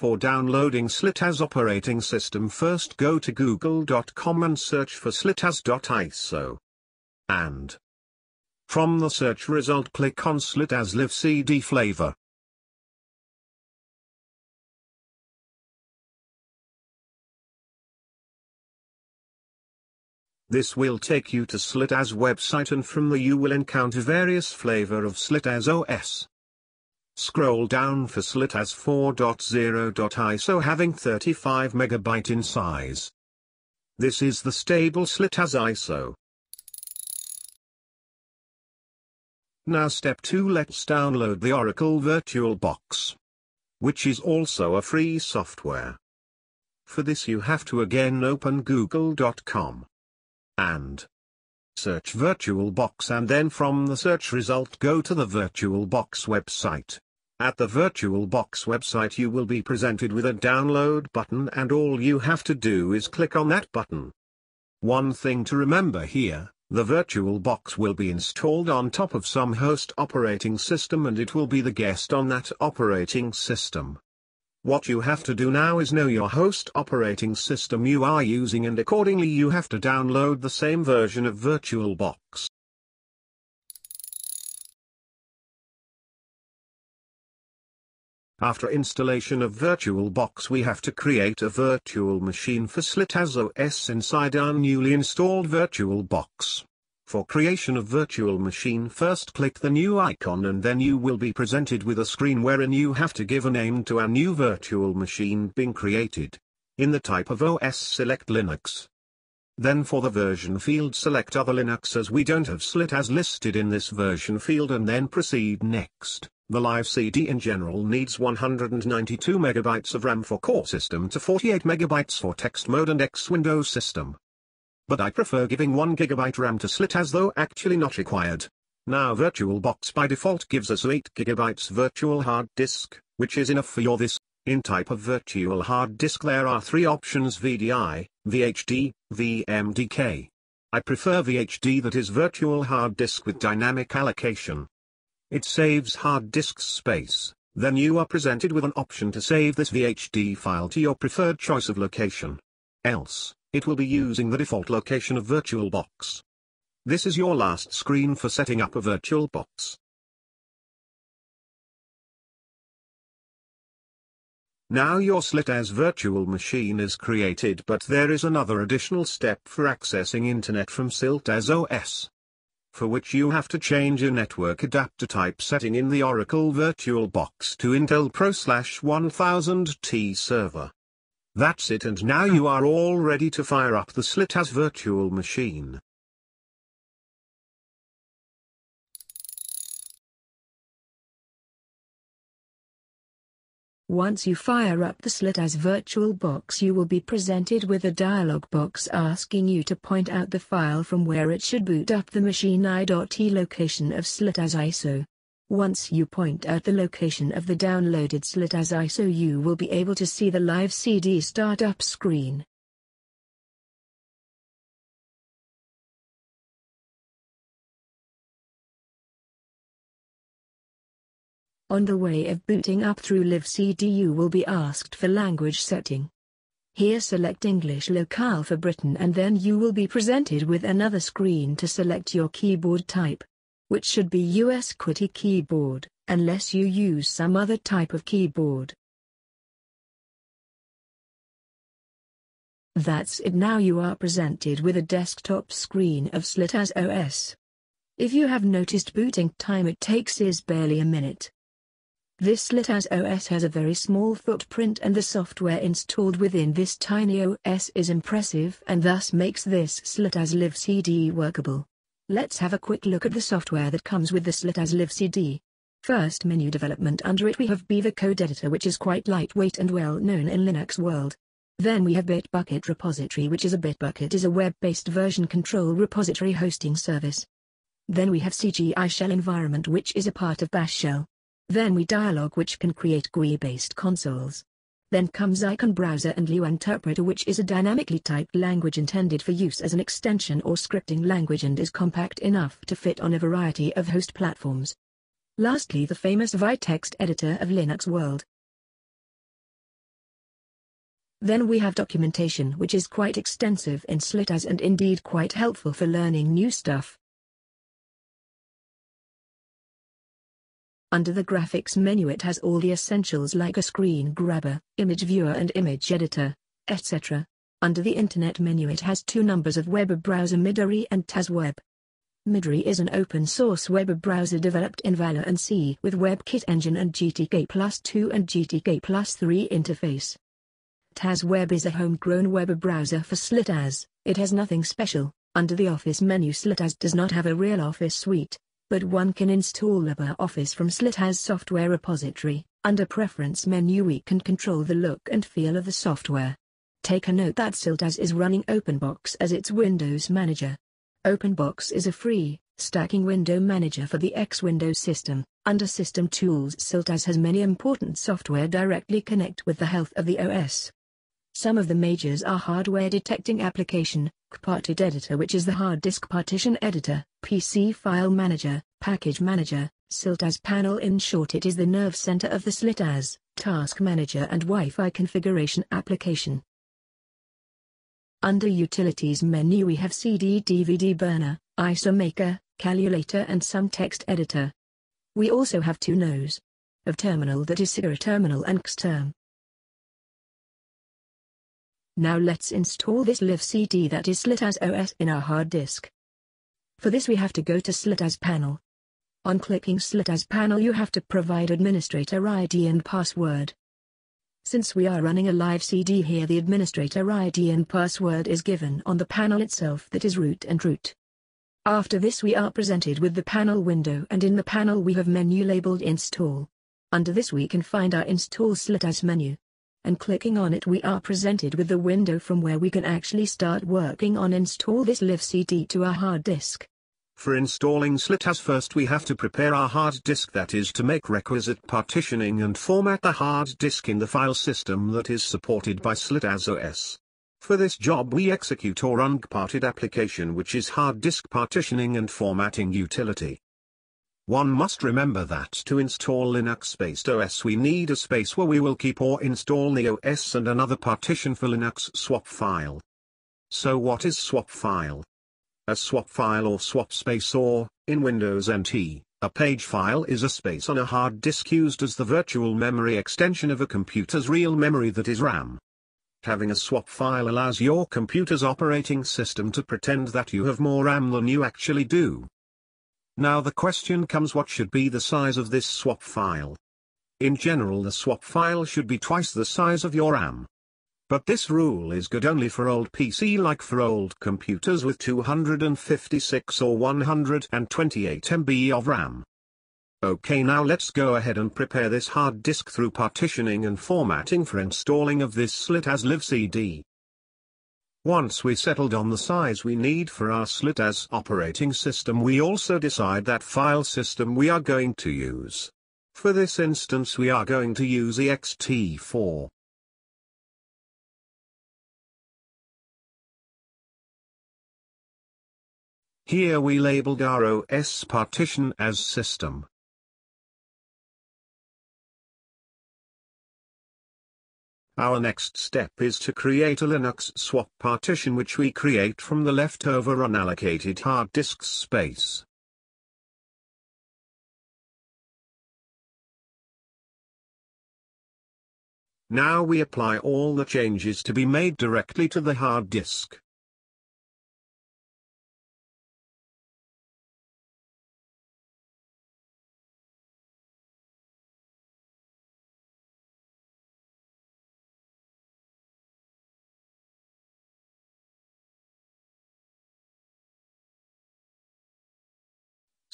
For downloading SLITAZ operating system first go to google.com and search for slitaz.iso. And from the search result click on SLITAZ Live CD flavor. This will take you to SLITAZ website and from there you will encounter various flavor of SLITAZ OS. Scroll down for SLITAZ 4.0.iso having 35 MB in size. This is the stable SLITAZ ISO. Now step 2 let's download the Oracle VirtualBox. Which is also a free software. For this you have to again open google.com. And search VirtualBox and then from the search result go to the VirtualBox website. At the VirtualBox website you will be presented with a download button and all you have to do is click on that button. One thing to remember here, the VirtualBox will be installed on top of some host operating system and it will be the guest on that operating system. What you have to do now is know your host operating system you are using and accordingly you have to download the same version of VirtualBox. After installation of VirtualBox we have to create a virtual machine for SLITAZ OS inside our newly installed VirtualBox. For creation of virtual machine first click the new icon and then you will be presented with a screen wherein you have to give a name to our new virtual machine being created. In the type of OS select Linux. Then for the version field select other Linux as we don't have SLITAZ listed in this version field and then proceed next. The live CD in general needs 192 MB of RAM for core system to 48 MB for text mode and X Windows system. But I prefer giving 1 GB RAM to SLITAZ though actually not required. Now VirtualBox by default gives us 8 GB virtual hard disk, which is enough for your this. In type of virtual hard disk there are three options VDI, VHD, VMDK. I prefer VHD that is virtual hard disk with dynamic allocation. It saves hard disk space, then you are presented with an option to save this VHD file to your preferred choice of location. Else, it will be using the default location of VirtualBox. This is your last screen for setting up a VirtualBox. Now your SLITAZ virtual machine is created but there is another additional step for accessing internet from SLITAZ OS for which you have to change your network adapter type setting in the Oracle VirtualBox to Intel Pro 1000T server. That's it and now you are all ready to fire up the SLITAZ virtual machine. Once you fire up the SLITAZ VirtualBox you will be presented with a dialog box asking you to point out the file from where it should boot up the machine i.e location of SLITAZ ISO. Once you point out the location of the downloaded SLITAZ ISO you will be able to see the live CD startup screen. On the way of booting up through Live CD you will be asked for language setting. Here select English locale for Britain and then you will be presented with another screen to select your keyboard type. Which should be US QWERTY keyboard, unless you use some other type of keyboard. That's it now you are presented with a desktop screen of SLITAZ OS. If you have noticed booting time it takes is barely a minute. This SLITAZ OS has a very small footprint and the software installed within this tiny OS is impressive and thus makes this SLITAZ Live CD workable. Let's have a quick look at the software that comes with the SLITAZ Live CD. First menu development under it we have Beaver Code Editor which is quite lightweight and well known in Linux world. Then we have Bitbucket Repository which is a Bitbucket is a web-based version control repository hosting service. Then we have CGI Shell environment which is a part of Bash Shell. Then we dialog which can create GUI-based consoles. Then comes Icon Browser and Lua Interpreter which is a dynamically typed language intended for use as an extension or scripting language and is compact enough to fit on a variety of host platforms. Lastly the famous Vitext editor of Linux world. Then we have documentation which is quite extensive in SLITAZ and indeed quite helpful for learning new stuff. Under the graphics menu it has all the essentials like a screen grabber, image viewer and image editor, etc. Under the Internet menu it has two numbers of web browser Midori and TazWeb. Midori is an open-source web browser developed in Vala and C with WebKit engine and GTK Plus 2 and GTK Plus 3 interface. TazWeb is a homegrown web browser for SLITAZ. It has nothing special. Under the Office menu SLITAZ does not have a real Office suite, but one can install LibreOffice from SLITAZ software repository. Under Preference menu we can control the look and feel of the software. Take a note that SLITAZ is running OpenBox as its Windows manager. OpenBox is a free, stacking window manager for the X Windows system. Under System Tools SLITAZ has many important software directly connect with the health of the OS. Some of the majors are Hardware Detecting Application, GParted Editor which is the hard disk partition editor, PC File Manager, Package Manager, SLITAZ Panel in short it is the nerve center of the SLITAZ, Task Manager and Wi-Fi Configuration Application. Under Utilities menu we have CD DVD burner, ISO maker, calculator and some text editor. We also have two no's of terminal that is SIGA terminal and XTerm. Now let's install this live CD that is SLITAZ OS in our hard disk. For this we have to go to SLITAZ panel. On clicking SLITAZ panel you have to provide administrator ID and password. Since we are running a live CD here the administrator ID and password is given on the panel itself that is root and root. After this we are presented with the panel window and in the panel we have menu labeled install. Under this we can find our install SLITAZ menu and clicking on it we are presented with the window from where we can actually start working on install this live CD to our hard disk. For installing SLITAZ first we have to prepare our hard disk that is to make requisite partitioning and format the hard disk in the file system that is supported by SLITAZ OS. For this job we execute our unkparted application which is hard disk partitioning and formatting utility. One must remember that to install Linux-based OS we need a space where we will keep or install the OS and another partition for Linux swap file. So what is swap file? A swap file or swap space or, in Windows NT, a page file is a space on a hard disk used as the virtual memory extension of a computer's real memory that is RAM. Having a swap file allows your computer's operating system to pretend that you have more RAM than you actually do. Now the question comes what should be the size of this swap file? In general the swap file should be twice the size of your RAM. But this rule is good only for old PC like for old computers with 256 or 128 MB of RAM. Okay now let's go ahead and prepare this hard disk through partitioning and formatting for installing of this SLITAZ live CD. Once we settled on the size we need for our SLITAZ operating system we also decide that file system we are going to use. For this instance we are going to use ext4. Here we labeled our OS partition as system. Our next step is to create a Linux swap partition which we create from the leftover unallocated hard disk space. Now we apply all the changes to be made directly to the hard disk.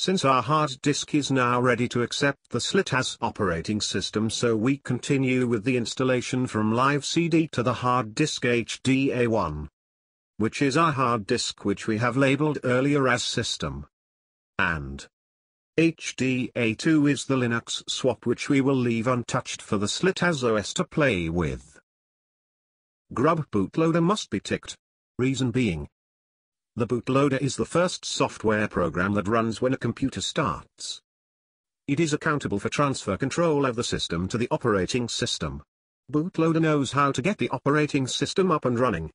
Since our hard disk is now ready to accept the SLITAZ operating system so we continue with the installation from live CD to the hard disk HDA1. Which is our hard disk which we have labeled earlier as system. And HDA2 is the Linux swap which we will leave untouched for the SLITAZ OS to play with. Grub bootloader must be ticked. Reason being, the bootloader is the first software program that runs when a computer starts. It is accountable for transfer control of the system to the operating system. Bootloader knows how to get the operating system up and running.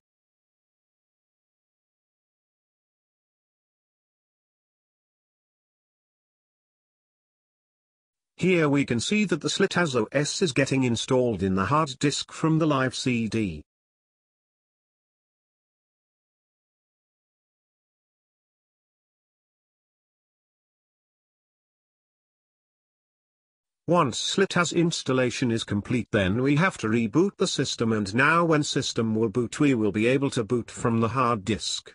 Here we can see that the SLITAZ OS is getting installed in the hard disk from the live CD. Once SLITAZ installation is complete then we have to reboot the system and now when system will boot we will be able to boot from the hard disk.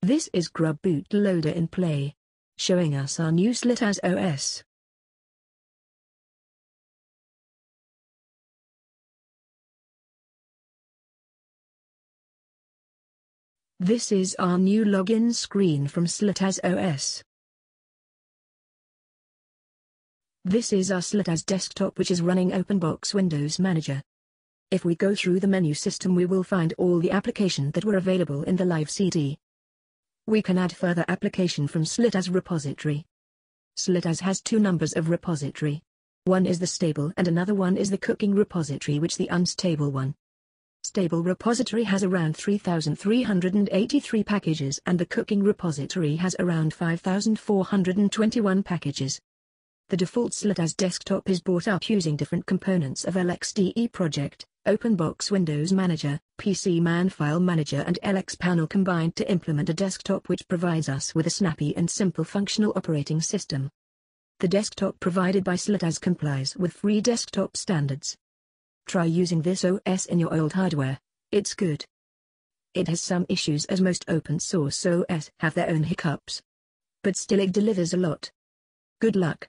This is Grub Bootloader in play. Showing us our new SLITAZ OS. This is our new login screen from SLITAZ OS. This is our SLITAZ desktop which is running OpenBox Windows Manager. If we go through the menu system we will find all the application that were available in the live CD. We can add further application from SLITAZ repository. SLITAZ has two numbers of repository. One is the stable and another one is the cooking repository which the unstable one. Stable repository has around 3,383 packages and the cooking repository has around 5,421 packages. The default SLITAZ desktop is brought up using different components of LXDE project, OpenBox Windows Manager, PC Man File Manager and LX Panel combined to implement a desktop which provides us with a snappy and simple functional operating system. The desktop provided by SLITAZ complies with free desktop standards. Try using this OS in your old hardware, it's good. It has some issues as most open source OS have their own hiccups. But still it delivers a lot. Good luck.